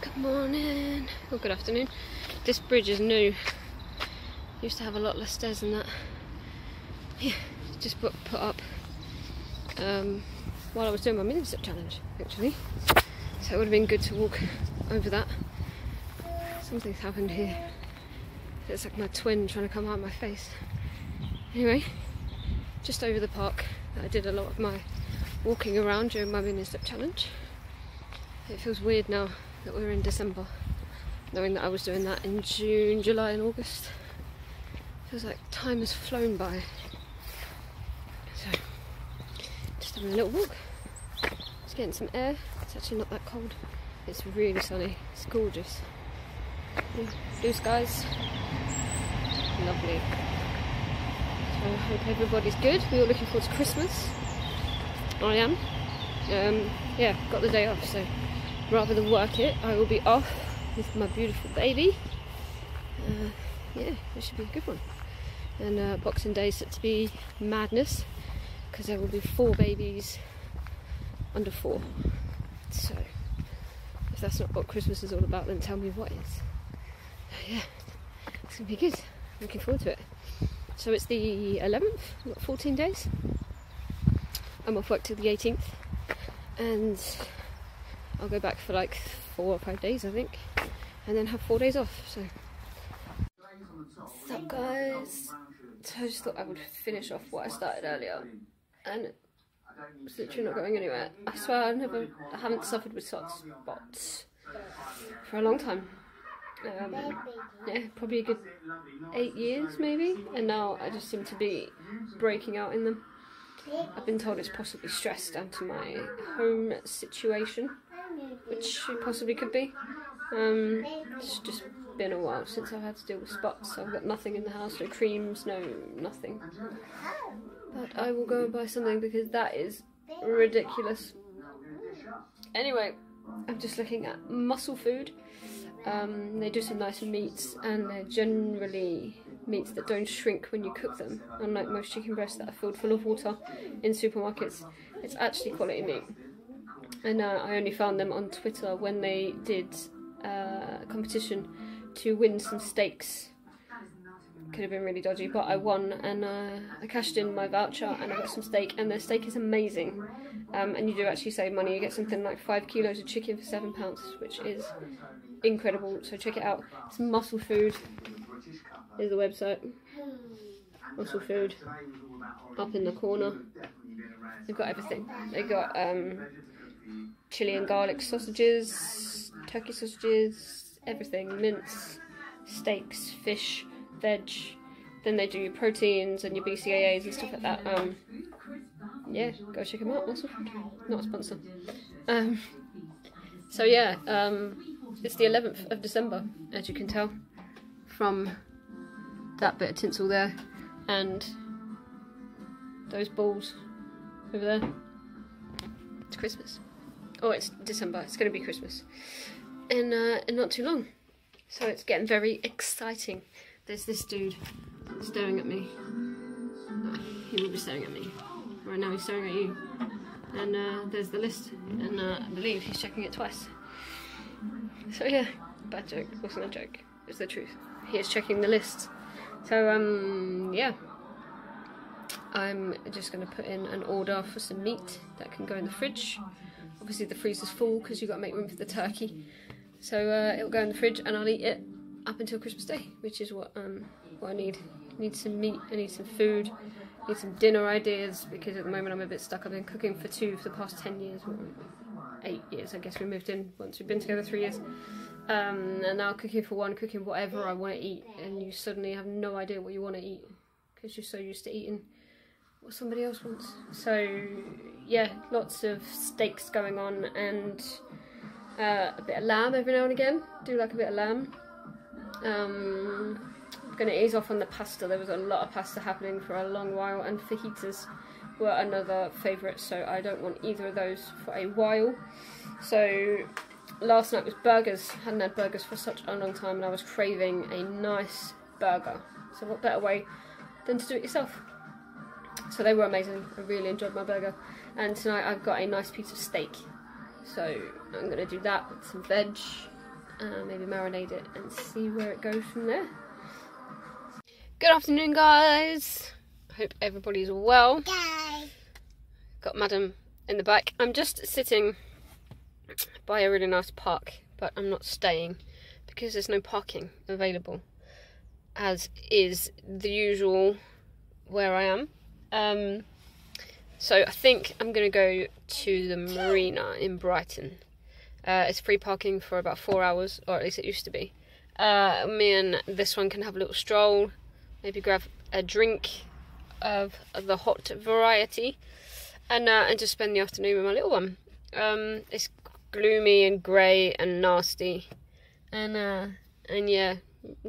Good morning, or good afternoon. This bridge is new. Used to have a lot less stairs than that. Yeah, just put, put up um, while I was doing my mini challenge, actually. So it would have been good to walk over that. Something's happened here. It's like my twin trying to come out of my face. Anyway, just over the park. I did a lot of my walking around during my mini challenge. It feels weird now that we're in December, knowing that I was doing that in June, July, and August. Feels like time has flown by. So, just having a little walk. Just getting some air. It's actually not that cold. It's really sunny. It's gorgeous. Blue skies. Lovely. So I hope everybody's good. We're all looking forward to Christmas. I am. Um, yeah, got the day off, so rather than work it, I will be off with my beautiful baby. Uh, yeah, it should be a good one. And uh, Boxing Day is set to be madness because there will be four babies under four. So, if that's not what Christmas is all about, then tell me what is. Yeah, it's gonna be good. Looking forward to it. So it's the 11th, got 14 days. I'm off work till the 18th, and I'll go back for like four or five days, I think, and then have four days off. So, what's up, guys? So I just thought I would finish off what I started earlier, and it's literally not going anywhere. I swear I never, I haven't suffered with soft spots for a long time. Um, yeah, probably a good eight years maybe, and now I just seem to be breaking out in them. I've been told it's possibly stress down to my home situation, which it possibly could be. Um, it's just been a while since I've had to deal with spots. I've got nothing in the house, no creams, no nothing. But I will go and buy something because that is ridiculous. Anyway, I'm just looking at muscle food. Um, they do some nice meats, and they're generally meats that don't shrink when you cook them. Unlike most chicken breasts that are filled full of water in supermarkets, it's actually quality meat. And uh, I only found them on Twitter when they did uh, a competition to win some steaks. Could have been really dodgy, but I won and uh, I cashed in my voucher and I got some steak. And their steak is amazing. Um, and you do actually save money. You get something like five kilos of chicken for seven pounds, which is incredible. So check it out. It's muscle food. Here's the website. Muscle food. Up in the corner. They've got everything. They've got um, chili and garlic sausages, turkey sausages, everything. Mince, steaks, fish, veg. Then they do your proteins and your BCAAs and stuff like that. Um, yeah, go check them out. Food. Not a sponsor. Um, so yeah, um, it's the 11th of December, as you can tell from that bit of tinsel there and those balls over there. It's Christmas. Oh, it's December. It's going to be Christmas in uh, not too long. So it's getting very exciting. There's this dude staring at me. He will be staring at me. Right now he's staring at you. And uh, there's the list. And uh, I believe he's checking it twice. So yeah, bad joke. Wasn't a joke. It's the truth. He is checking the list. So um yeah. I'm just going to put in an order for some meat that can go in the fridge. Obviously the freezer's full because you've got to make room for the turkey. So uh, it'll go in the fridge and I'll eat it up until Christmas Day, which is what um what I need. I need some meat, I need some food, I need some dinner ideas because at the moment I'm a bit stuck. I've been cooking for two for the past ten years, eight years I guess we moved in once we've been together three years. Um, and now cooking for one, cooking whatever I want to eat, and you suddenly have no idea what you want to eat because you're so used to eating what somebody else wants. So yeah, lots of steaks going on and uh, a bit of lamb every now and again. Do like a bit of lamb. Um, I'm gonna ease off on the pasta. There was a lot of pasta happening for a long while, and fajitas were another favourite. So I don't want either of those for a while. So last night was burgers. Hadn't had burgers for such a long time, and I was craving a nice burger. So what better way than to do it yourself? So they were amazing. I really enjoyed my burger. And tonight I've got a nice piece of steak. So I'm gonna do that with some veg, uh, maybe marinate it and see where it goes from there. Good afternoon, guys. Hope everybody's well. Got Madam in the back. I'm just sitting by a really nice park, but I'm not staying because there's no parking available, as is the usual where I am. Um, so I think I'm going to go to the marina in Brighton. Uh, it's free parking for about four hours, or at least it used to be. Uh, me and this one can have a little stroll, maybe grab a drink of, of the hot variety, and uh, and just spend the afternoon with my little one. Um, it's gloomy and grey and nasty, and uh, and yeah,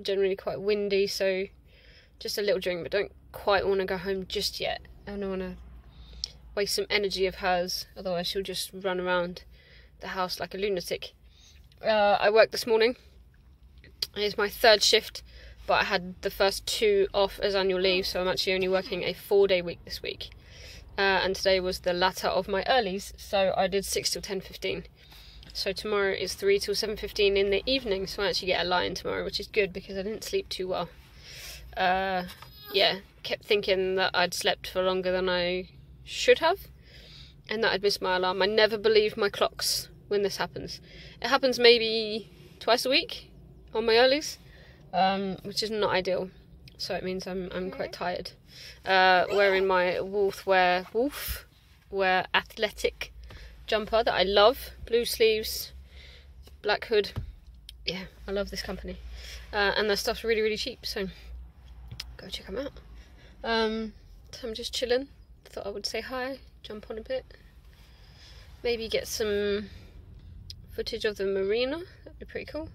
generally quite windy. So just a little drink, but don't quite want to go home just yet. I don't want to waste some energy of hers, otherwise she'll just run around the house like a lunatic. Uh, I worked this morning. It's my third shift, but I had the first two off as annual leave, so I'm actually only working a four-day week this week. Uh, and today was the latter of my earlies, so I did six till ten fifteen. So tomorrow is three till seven fifteen in the evening, so I actually get a lie-in tomorrow, which is good because I didn't sleep too well. Uh, yeah, kept thinking that I'd slept for longer than I should have and that I'd missed my alarm. I never believe my clocks when this happens. It happens maybe twice a week on my earlies, um, which is not ideal. So it means I'm I'm quite tired. Uh, wearing my wolf wear wolf wear athletic jumper that I love, blue sleeves, black hood. Yeah, I love this company, uh, and their stuff's really really cheap. So go check them out. Um, so I'm just chilling. Thought I would say hi, jump on a bit, maybe get some footage of the marina. That'd be pretty cool.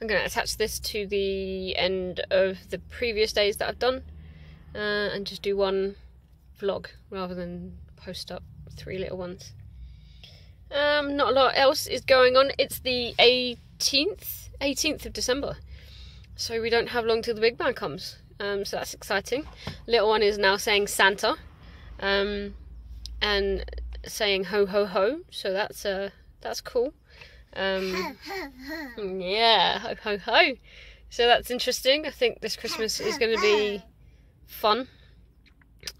I'm going to attach this to the end of the previous days that I've done uh, and just do one vlog rather than post up three little ones. Um, not a lot else is going on. It's the 18th, 18th of December. So we don't have long till the big man comes. Um, so that's exciting. Little one is now saying Santa. Um, and saying ho ho ho. So that's uh that's cool. Um, yeah, ho ho ho. So that's interesting. I think this Christmas is going to be fun.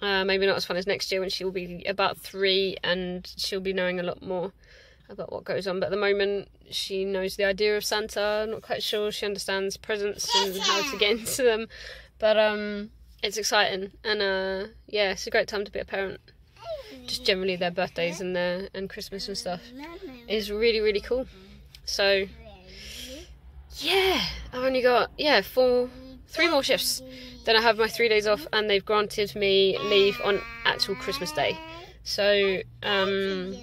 Uh, maybe not as fun as next year when she will be about three and she'll be knowing a lot more about what goes on. But at the moment, she knows the idea of Santa. not quite sure she understands presents and how to get into them. But um, it's exciting and uh, yeah, it's a great time to be a parent just generally their birthdays and their and Christmas and stuff is really really cool. So yeah, I've only got yeah four, three more shifts. Then I have my three days off, and they've granted me leave on actual Christmas Day. So um,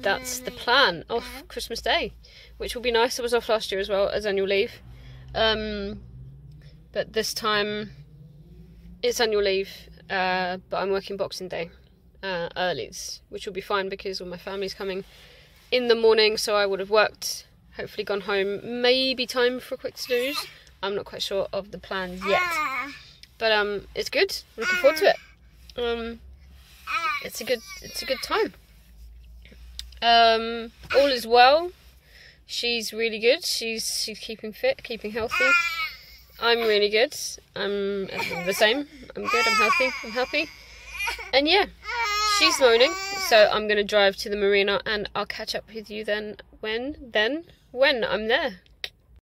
that's the plan off Christmas Day, which will be nice. I was off last year as well as annual leave, um, but this time it's annual leave, uh, but I'm working Boxing Day uh, which will be fine because all my family's coming in the morning, so I would have worked, hopefully gone home, maybe time for a quick snooze. I'm not quite sure of the plans yet, but um, it's good. I'm looking forward to it. Um, it's a good, it's a good time. Um, all is well. She's really good. She's she's keeping fit, keeping healthy. I'm really good. I'm the same. I'm good. I'm healthy. I'm happy. And yeah, she's moaning, so I'm gonna drive to the marina and I'll catch up with you then when then when I'm there.